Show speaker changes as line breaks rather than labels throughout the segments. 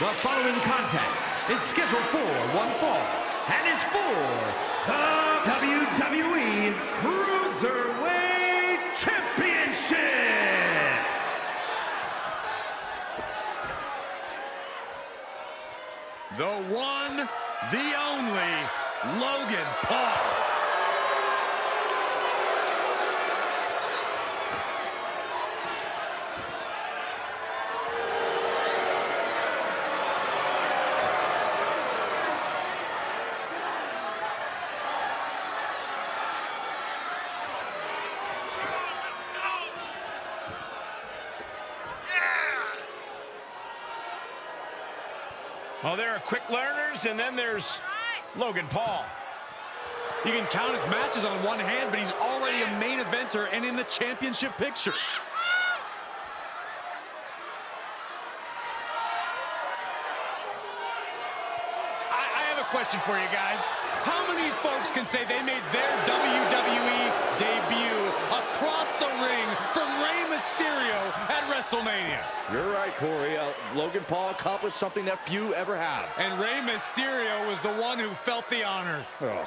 The following contest is scheduled for one fall and is for the WWE Cruiserweight Championship.
The one, the only, Logan Paul. Well, there are quick learners, and then there's Logan Paul.
You can count his matches on one hand, but he's already a main eventer and in the championship picture. I, I a question for you guys. How many folks can say they made their WWE debut across the ring from Rey Mysterio at WrestleMania?
You're right, Corey. Uh, Logan Paul accomplished something that few ever have.
And Rey Mysterio was the one who felt the honor.
Ugh.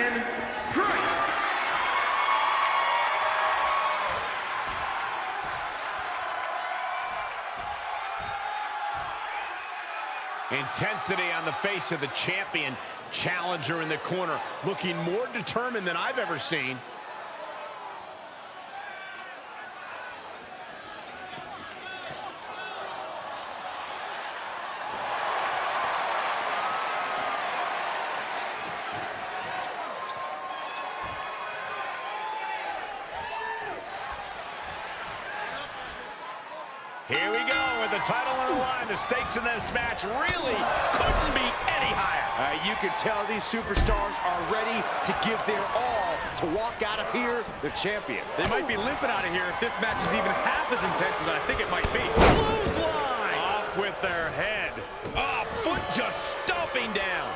Champion, Price.
Intensity on the face of the champion. Challenger in the corner, looking more determined than I've ever seen. Here we go with the title on the stakes in this match really couldn't be any higher.
Uh, you can tell these superstars are ready to give their all to walk out of here the champion.
They might be limping out of here if this match is even half as intense as I think it might be.
Clothesline! Off with their head. Oh, foot just stomping down.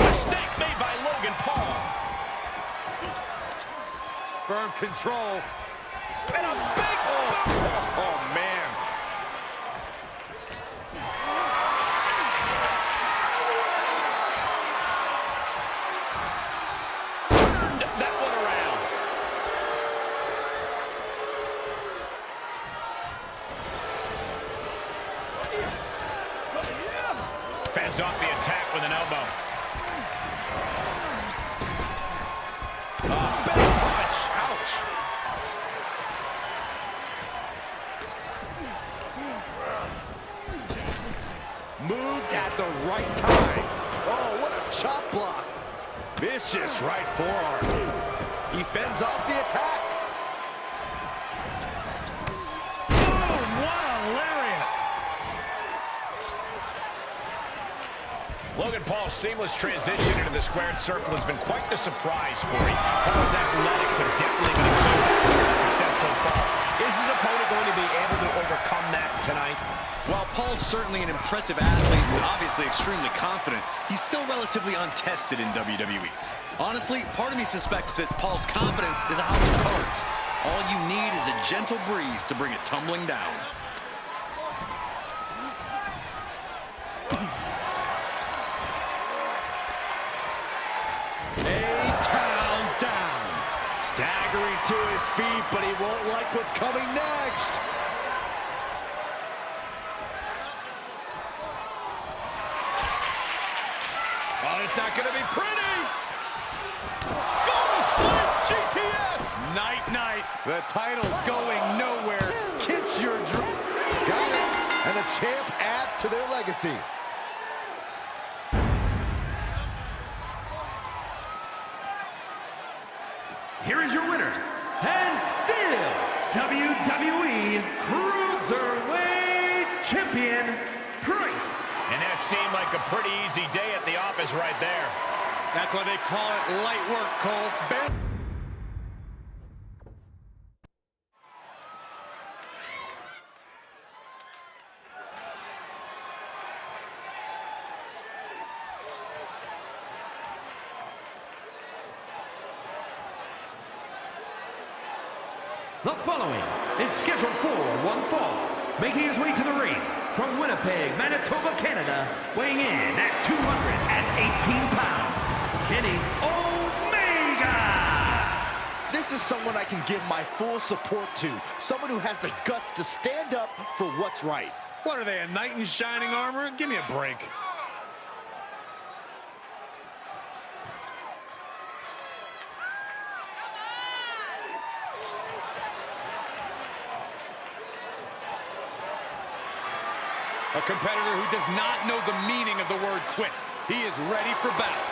Mistake made by Logan Paul.
Firm control.
Big. Oh, man. Turned that one around. Fends off the attack with an elbow. Oh, big punch. Ouch.
Moved at the right time. Oh, what a chop block. Vicious right forearm. He fends off the attack.
Boom! What a lariat!
Logan Paul's seamless transition into the squared circle has been quite the surprise for him. Paul's athletics have definitely been a key factor to success so far. Is his opponent going to be able to overcome that tonight?
While Paul's certainly an impressive athlete and obviously extremely confident, he's still relatively untested in WWE. Honestly, part of me suspects that Paul's confidence is a house of cards. All you need is a gentle breeze to bring it tumbling down.
To his feet, but he won't like what's coming next.
Oh, it's not going to be pretty.
Go slam GTS.
Night, night.
The title's going nowhere. Kiss your dream. Got it. And the champ adds to their legacy.
Here is your winner, WWE Cruiserweight Champion, Price.
And that seemed like a pretty easy day at the office right there.
That's why they call it light work, Cole. Bar-
The following is scheduled for one fall, making his way to the ring from Winnipeg, Manitoba, Canada, weighing in at 218 pounds, Kenny Omega!
This is someone I can give my full support to. Someone who has the guts to stand up for what's right.
What are they, a knight in shining armor? Give me a break. A competitor who does not know the meaning of the word quit. He is ready for battle.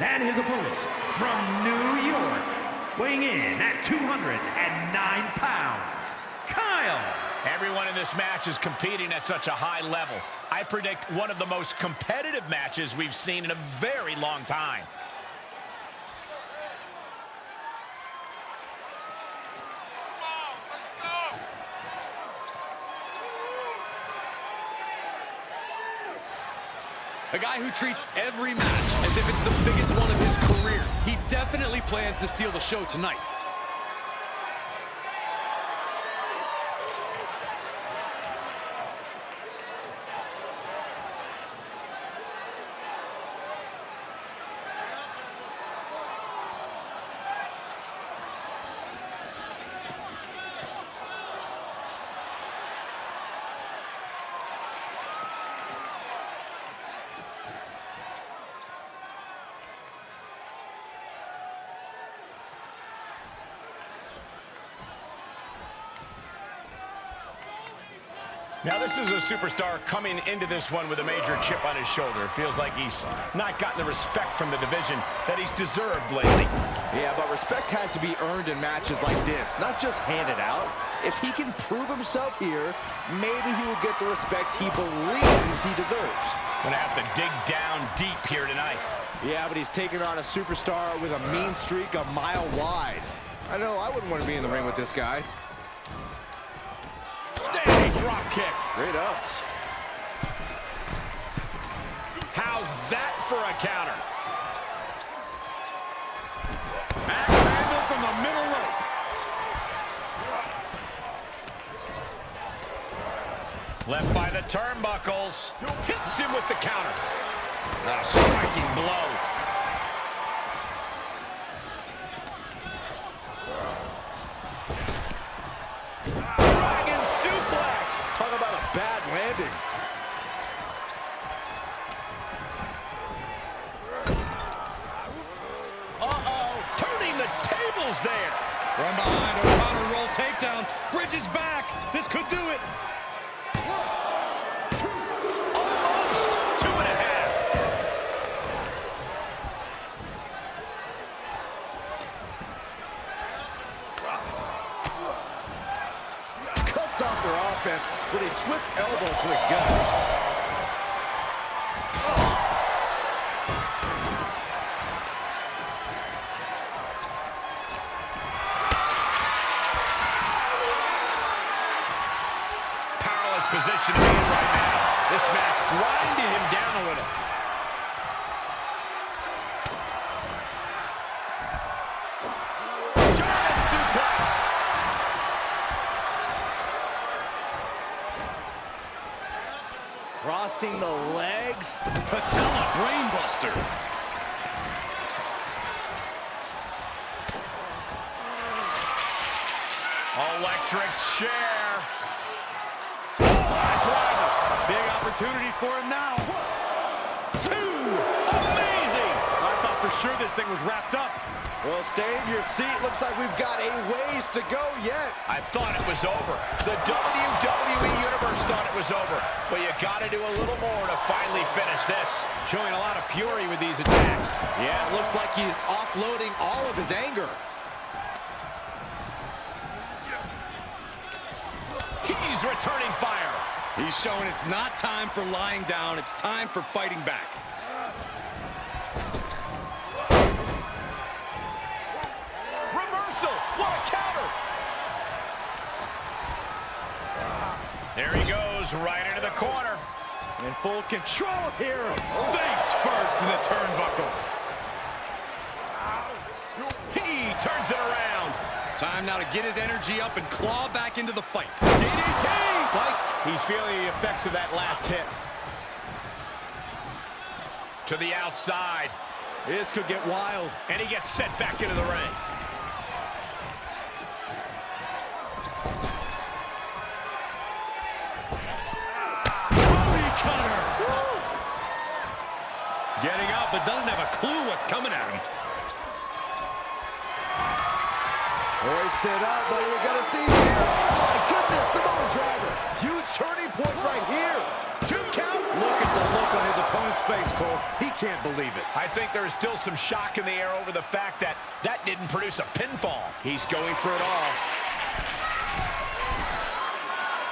And his opponent from New York, weighing in at 209 pounds, Kyle
Everyone in this match is competing at such a high level. I predict one of the most competitive matches we've seen in a very long time.
A guy who treats every match as if it's the biggest one of his career. He definitely plans to steal the show tonight.
Now, this is a superstar coming into this one with a major chip on his shoulder. It feels like he's not gotten the respect from the division that he's deserved lately.
Yeah, but respect has to be earned in matches like this, not just handed out. If he can prove himself here, maybe he will get the respect he believes he deserves.
Gonna have to dig down deep here tonight.
Yeah, but he's taking on a superstar with a mean streak a mile wide. I know I wouldn't want to be in the ring with this guy.
Drop kick.
Great ups.
How's that for a counter?
Handle from the middle rope.
Left by the turnbuckles. Hits him with the counter. A striking blow. Dragon suplex.
Talk about a bad landing.
Uh-oh. Turning the tables
From behind, O'Connor roll takedown. Bridges back. This could do it.
Almost. Two and a half.
Cuts off their offense with a swift elbow to the gut.
Powerless position to be in right now. This match grinding him down a little. German suplex.
Crossing the legs.
Patella brainbuster.
Electric chair. Oh, driver.
Big opportunity for him now.
Two. Amazing.
I thought for sure this thing was wrapped up.
Well, stay in your seat. Looks like we've got a ways to go yet.
I thought it was over. The WWE Universe thought it was over. But you got to do a little more to finally finish this.
Showing a lot of fury with these attacks.
Yeah, it looks like he's offloading all of his anger.
He's returning fire.
He's showing it's not time for lying down. It's time for fighting back.
What a counter. There he goes, right into the corner.
In full control here.
Face first in the turnbuckle.
He turns it around.
Time now to get his energy up and claw back into the fight.
DDT. Fight. He's feeling the effects of that last hit. To the outside.
This could get wild.
And he gets set back into the ring.
Up, but doesn't have a clue what's coming at him.
Hoisted up, but we're going to see here. Oh, my goodness, Samoa driver. Huge turning point right here. Two count.
Look at the look on his opponent's face, Cole. He can't believe it.
I think there is still some shock in the air over the fact that that didn't produce a pinfall. He's going for it all.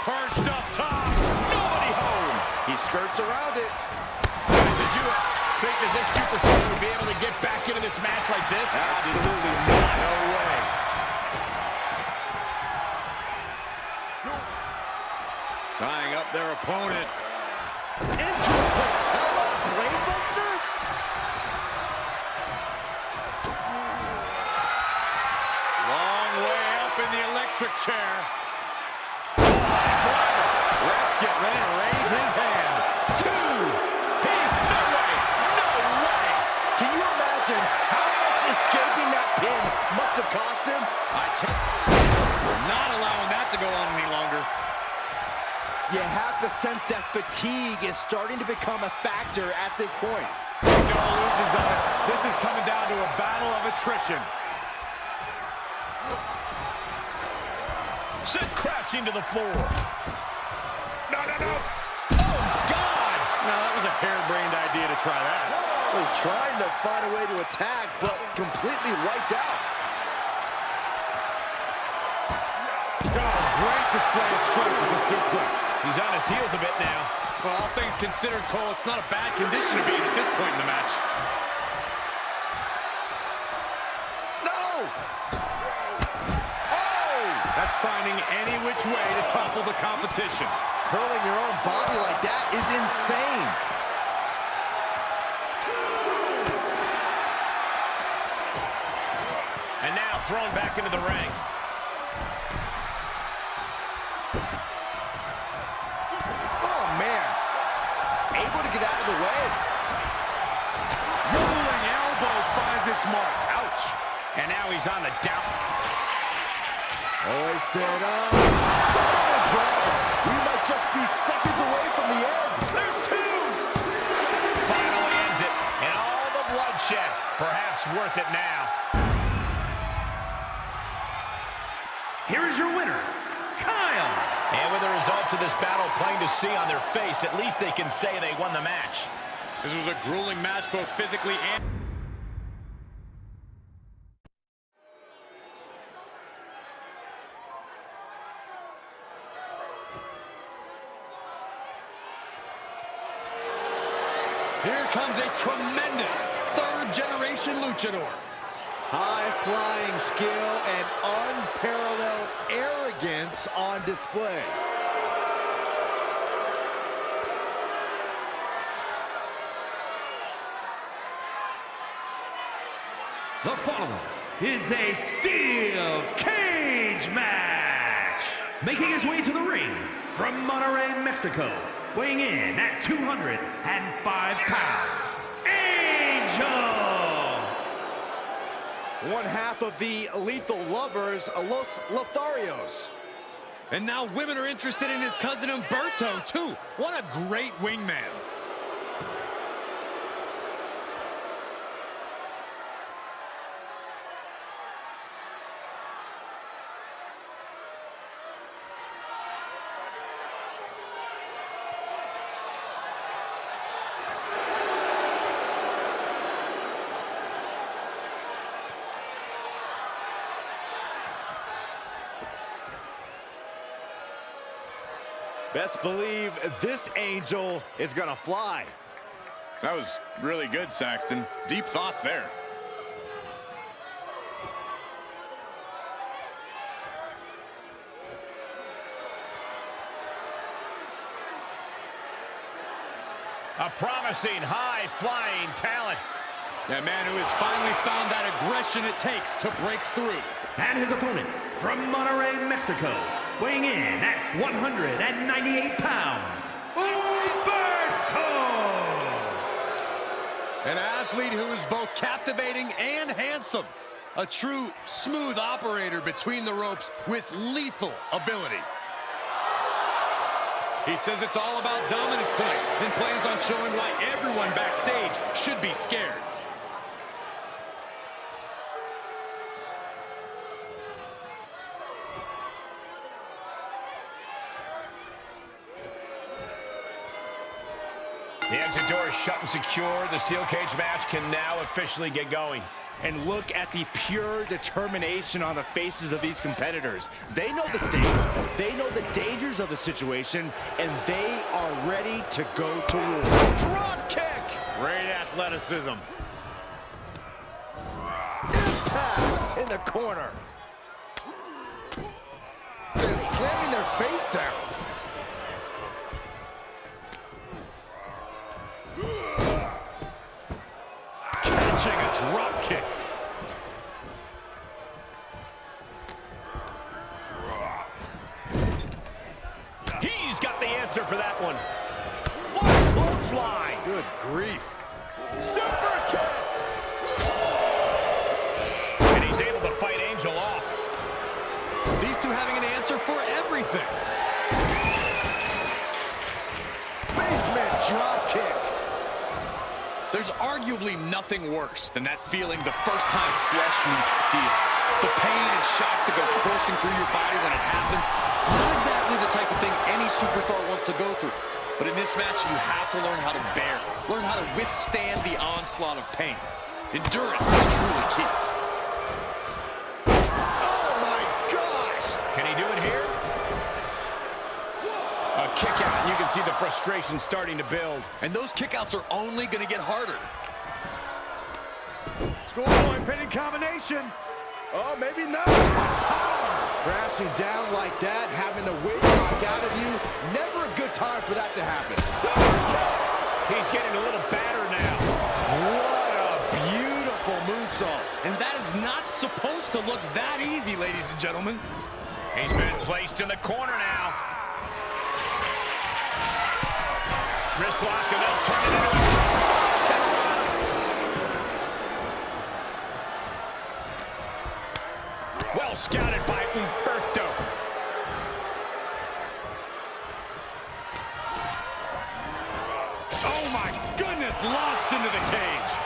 Perched up top.
Nobody home.
He skirts around it.
Think that this superstar would be able to get back into this match like this?
Absolutely not.
No way.
Tying up their opponent.
Into Have
to
sense that fatigue is starting to become a factor at this point.
No illusions of it. This is coming down to a battle of attrition.
Sent crashing to the floor. No, no, no. Oh, God.
Now, that was a harebrained idea to try that.
Was trying to find a way to attack, but completely wiped out.
Display of strength with the suplex.
He's on his heels a bit now.
Well, all things considered, Cole, it's not a bad condition to be in at this point in the match.
No!
Oh! That's finding any which way to topple the competition.
Hurling your own body like that is insane.
And now thrown back into the ring.
mark.
Ouch. And now he's on the down.
Hoisted up. Solid driver. We might just be seconds away from the end.
There's two. Finally ends it. And all the bloodshed. Perhaps worth it now.
Here is your winner, Kyle.
And with the results of this battle plain to see on their face, at least they can say they won the match.
This was a grueling match both physically and... Here comes a tremendous third-generation luchador.
High-flying skill and unparalleled arrogance on display.
The following is a steel cage match. Making his way to the ring from Monterrey, Mexico, weighing in at 205 pounds, Angel.
One half of the Lethal Lovers, Los Lotharios.
And now women are interested in his cousin Humberto, too. What a great wingman.
Best believe this angel is gonna fly.
That was really good, Saxton. Deep thoughts there.
A promising high-flying talent.
A man who has finally found that aggression it takes to break through.
And his opponent from Monterrey, Mexico, weighing in at 198 pounds, Humberto.
An athlete who is both captivating and handsome. A true smooth operator between the ropes with lethal ability. He says it's all about dominance tonight and plans on showing why everyone backstage should be scared.
The exit door is shut and secure. The steel cage match can now officially get going.
And look at the pure determination on the faces of these competitors. They know the stakes, they know the dangers of the situation, and they are ready to go to war. Drop kick!
Great athleticism.
Impact in the corner. They're slamming their face down.
Drop kick.
He's got the answer for that one. What a clothesline.
Good grief.
Super kick. And he's able to fight Angel off.
These two having an answer for everything.
Basement drop.
There's arguably nothing worse than that feeling the first time flesh meets steel. The pain and shock that go coursing through your body when it happens, not exactly the type of thing any superstar wants to go through. But in this match, you have to learn how to bear, learn how to withstand the onslaught of pain. Endurance is truly key.
Oh my gosh!
Can he do it here? A kick out. You can see the frustration starting to build.
And those kickouts are only going to get harder.
Schoolboy pinning combination. Oh, maybe not. Power. Crashing down like that, having the weight knocked out of you. Never a good time for that to happen.
He's getting a little battered now.
What a beautiful moonsault.
And that is not supposed to look that easy, ladies and gentlemen.
He's been placed in the corner now. Wrist lock and they'll turn it into Well scouted by Humberto.
Oh my goodness, launched into the cage.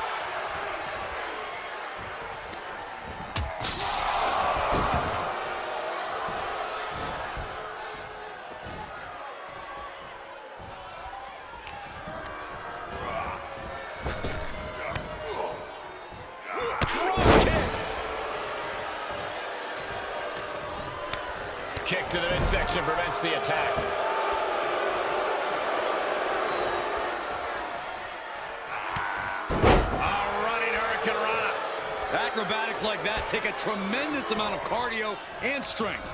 Tremendous amount of cardio and strength.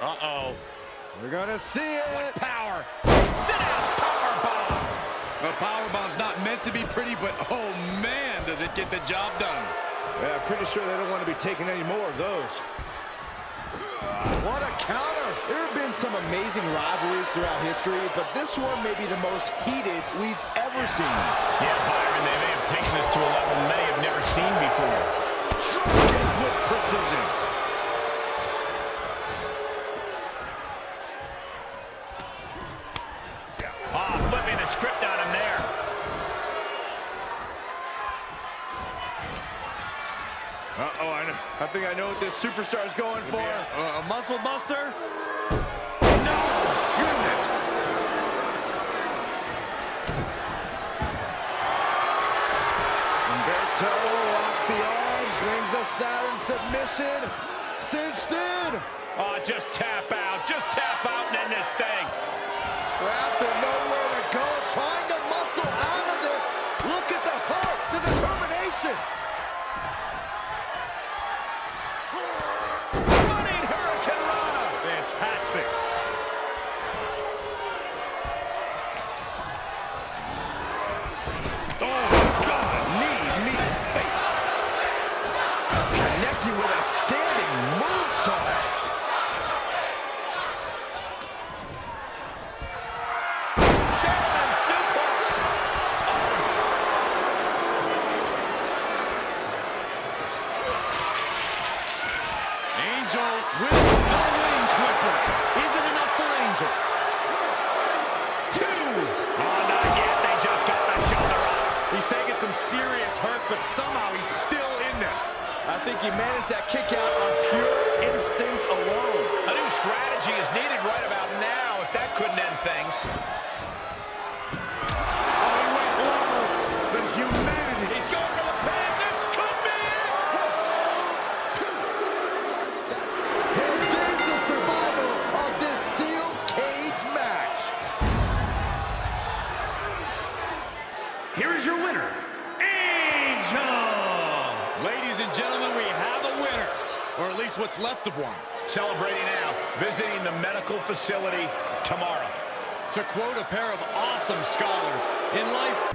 Uh-oh.
We're gonna see it.
Power. Sit down. Power bomb.
A power bomb's not meant to be pretty, but oh man, does it get the job done.
Yeah, pretty sure they don't want to be taking any more of those. What a counter! There have been some amazing rivalries throughout history, but this one may be the most heated we've ever seen.
Yeah, Byron, they may have taken this to a level many have never seen before.
Kick with precision.
Ah, flipping the script on him there.
Uh-oh, I, I think I know what this superstar's going for.
Uh, a muscle buster?
Oh, facility tomorrow.
To quote a pair of awesome scholars, in life,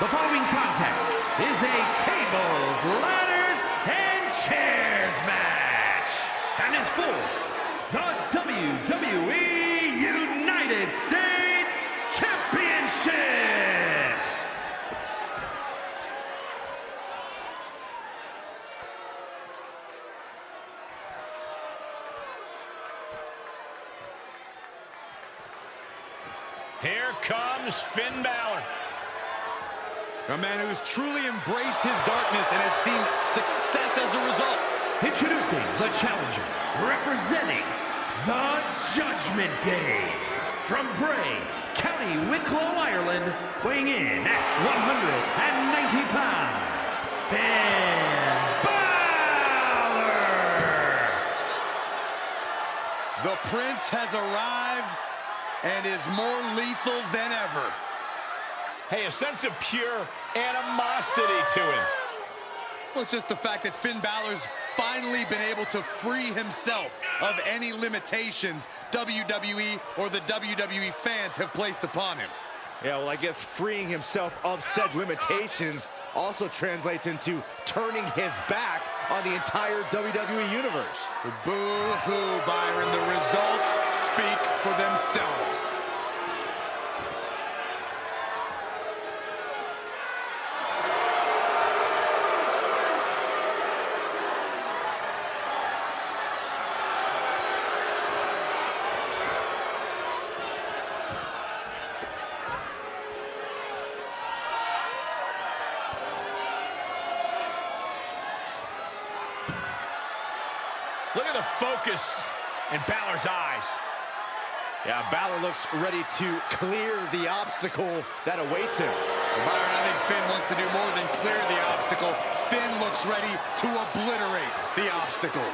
The following contest is a tables, ladders, and chairs match. And is for
a man who's truly embraced his darkness and has seen success as a result.
Introducing the challenger, representing the Judgment Day. From Bray, County Wicklow, Ireland, weighing in at 190 pounds, Finn Balor!
The prince has arrived and is more lethal than ever.
Hey, a sense of pure animosity to him.
Well, it's just the fact that Finn Balor's finally been able to free himself of any limitations WWE or the WWE fans have placed upon him.
Yeah, well, I guess freeing himself of said limitations also translates into turning his back on the entire WWE Universe.
Boo-hoo, Byron. The results speak for themselves.
at the focus in Balor's eyes.
Yeah, Balor looks ready to clear the obstacle that awaits him.
Byron, I think Finn wants to do more than clear the obstacle. Finn looks ready to obliterate the obstacle.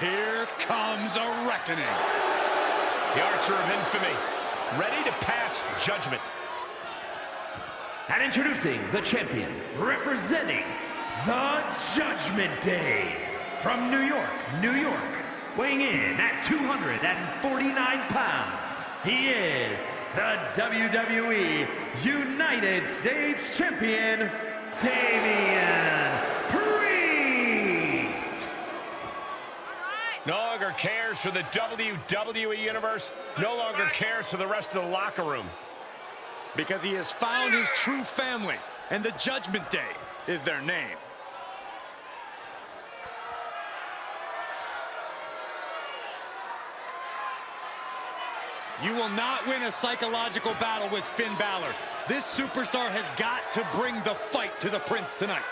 Here comes a reckoning.
The Archer of Infamy, ready to pass judgment.
And introducing the champion, representing the Judgment Day. From New York, New York, weighing in at 249 pounds, he is the WWE United States Champion, Damian
cares for the WWE Universe, no longer cares for the rest of the locker room.
Because he has found his true family, and the Judgment Day is their name. You will not win a psychological battle with Finn Balor. This superstar has got to bring the fight to the Prince tonight.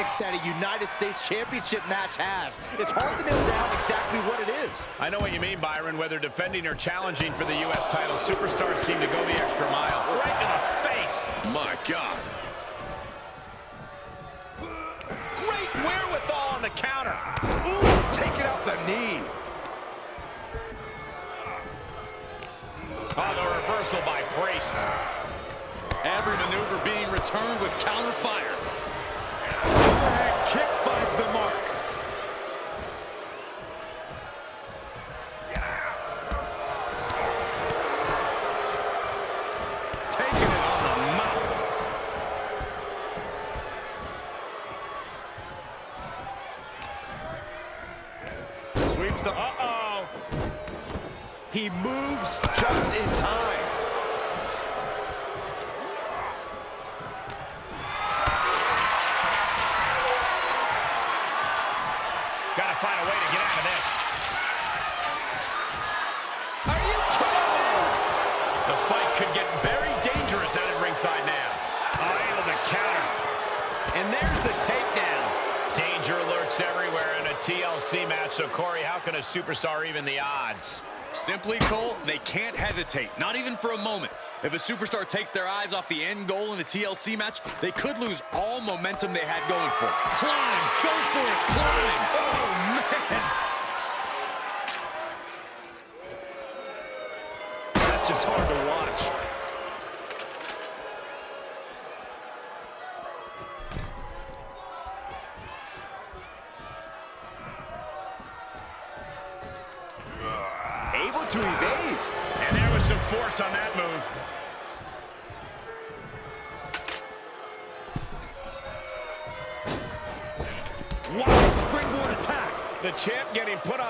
A certain extent a United States Championship match has. It's hard to nail down exactly what it is.
I know what you mean, Byron. Whether defending or challenging for the U.S. title, superstars seem to go the extra mile. Right to the face.
My God.
Great wherewithal on the counter.
Ooh, taking out the knee.
Oh, the reversal by Priest.
Every maneuver being returned with counter fire.
Superstar even the odds?
Simply, Cole, they can't hesitate, not even for a moment. If a superstar takes their eyes off the end goal in a TLC match, they could lose all momentum they had going for it. Climb! Go for it! Climb! Oh, man!
That's just hard to watch.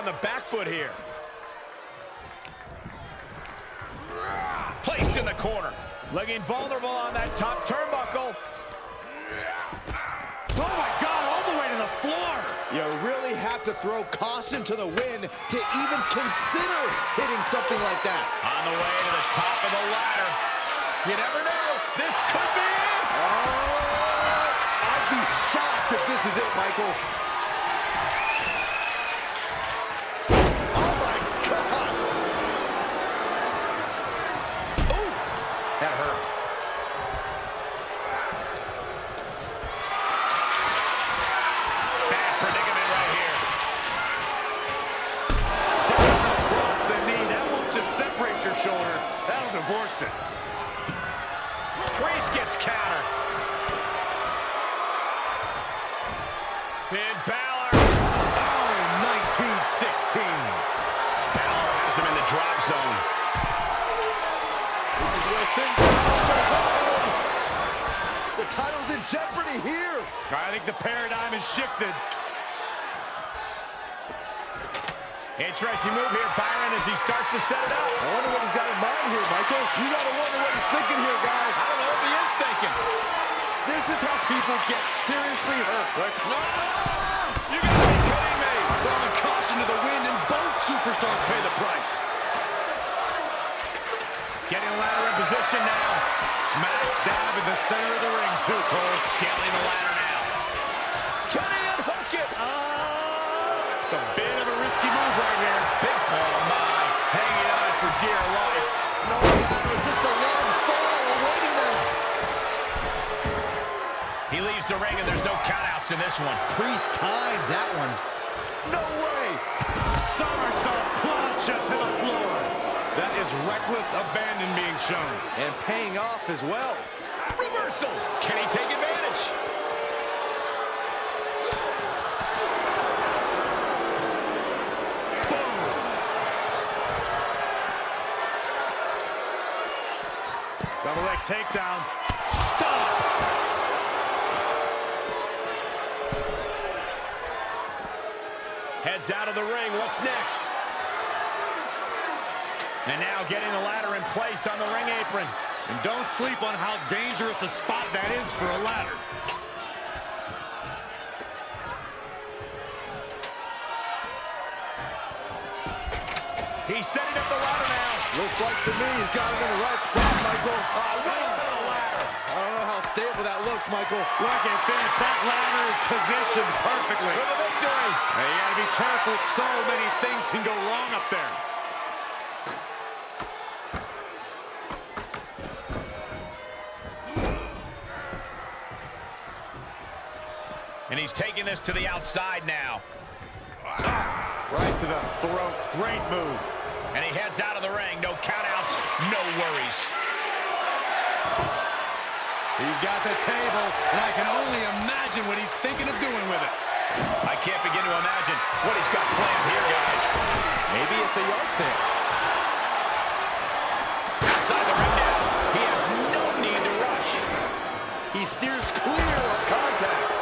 The back foot here. Placed in the corner. Looking vulnerable on that top turnbuckle.
Oh, my God, all the way to the floor.
You really have to throw caution to the wind to even consider hitting something like that.
On the way to the top of the ladder. You never know. This could be it.
Oh, I'd be shocked if this is it, Michael. Shoulder. That'll divorce it.
Priest gets counter. Finn Balor.
Oh, 1916.
Balor has him in the drop zone.
This is where Finn The title's in jeopardy here.
I think the paradigm has shifted.
Interesting move here, Byron, as he starts to set it up.
I wonder what he's got in mind here, Michael. You gotta wonder what he's thinking here, guys.
I don't know what he is thinking.
This is how people get seriously hurt.
No! You gotta be kidding me!
Throwing caution to the wind, and both superstars pay the price.
Getting the ladder in position now.
Smack dab in the center of the ring, too, Cole.
Scaling the ladder now. Oh my. Hanging on for dear life.
No ladder, just a long fall awaiting them.
He leaves the ring and there's no countouts in this one.
Priest timed that one. No way.
Somersault plancha to the floor. That is reckless abandon being shown.
And paying off as well.
Reversal. Can he take advantage?
Takedown. Stop.
Heads out of the ring. What's next? And now getting the ladder in place on the ring apron.
And don't sleep on how dangerous a spot that is for a ladder.
He's setting up the ladder now.
Looks like to me he's got it in the right spot, Michael.
Oh, uh, right to the ladder.
I don't know how stable that looks, Michael.
Look at this. That ladder is positioned perfectly.
For the victory.
Hey, you gotta be careful. So many things can go wrong up there.
And he's taking this to the outside now.
Right to the throat. Great move.
And he heads out of the ring. No countouts, no worries.
He's got the table, and I can only imagine what he's thinking of doing with it.
I can't begin to imagine what he's got planned here, guys.
Maybe it's a yard sale.
Outside the ring now. He has no need to rush.
He steers clear of contact.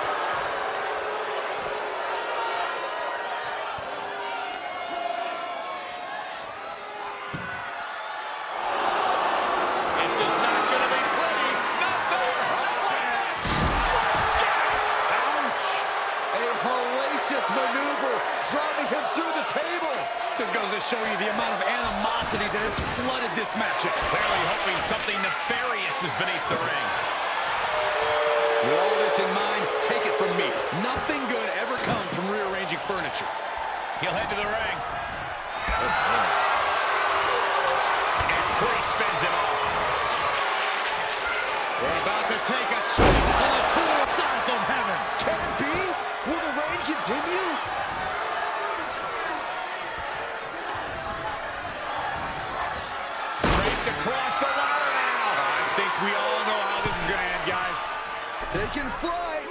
This is not going to be pretty. Not fair.
Ouch! A hellacious maneuver, driving him through the table.
Just goes to show you the amount of animosity that has flooded this matchup.
Clearly hoping something nefarious is beneath the ring.
With all this in mind, take it from me. Nothing good ever comes from rearranging furniture.
He'll head to the ring. And Priest spins him off.
We're about to take a trip on a tour south of heaven.
Can it be? Will the reign continue?
Draped across the ladder now.
I think we all know how this is going to end, guys.
Taking flight.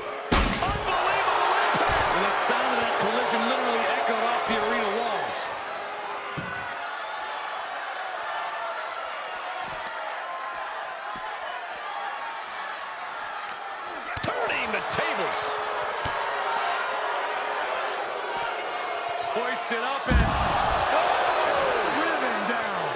Unbelievable impact.
And the sound of that collision literally echoed off the arena walls.
Turning the tables.
Hoisted up and oh, driven down.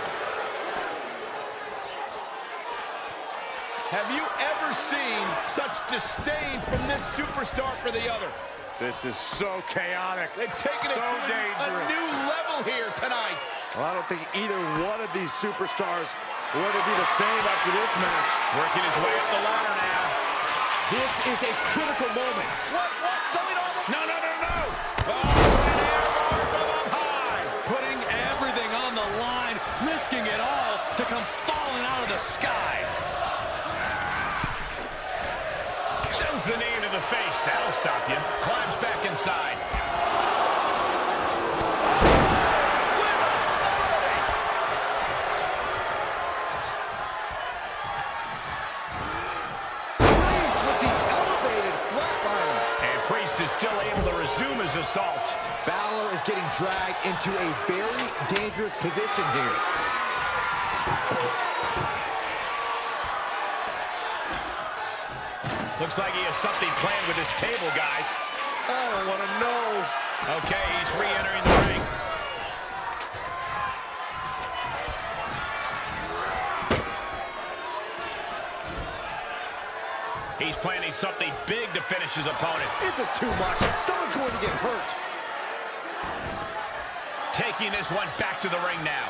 Have you ever seen such disdain from this superstar for the other?
This is so chaotic.
They've taken
so
it to a new level here tonight.
Well, I don't think either one of these superstars will ever be the same after this match.
Working his way up the ladder now.
This is a critical moment.
What?
Position here.
Looks like he has something planned with his table, guys.
Oh, I don't want to know.
Okay, he's re-entering the ring. He's planning something big to finish his opponent.
This is too much. Someone's going to get hurt.
Taking this one back to the ring now.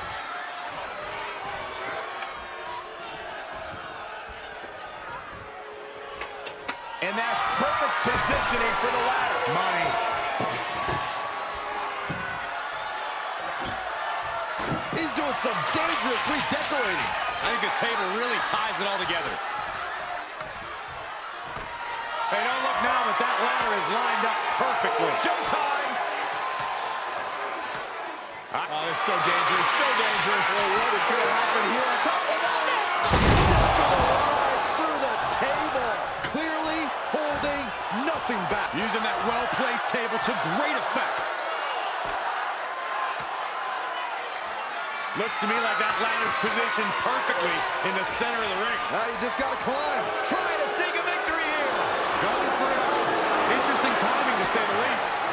And that's perfect positioning for the ladder.
Money. He's doing some dangerous redecorating.
I think the table really ties it all together. Hey, don't look now, but that ladder is lined up perfectly.
Showtime! Oh, this is so dangerous, so dangerous.
Well, what is going to happen here on top? Right through the table. Clearly holding nothing back.
Using that well-placed table to great effect. Looks to me like that ladder's positioned perfectly in the center of the ring.
Now you just got to climb.
Trying to sneak a victory here.
Going for it. Interesting timing, to say the least.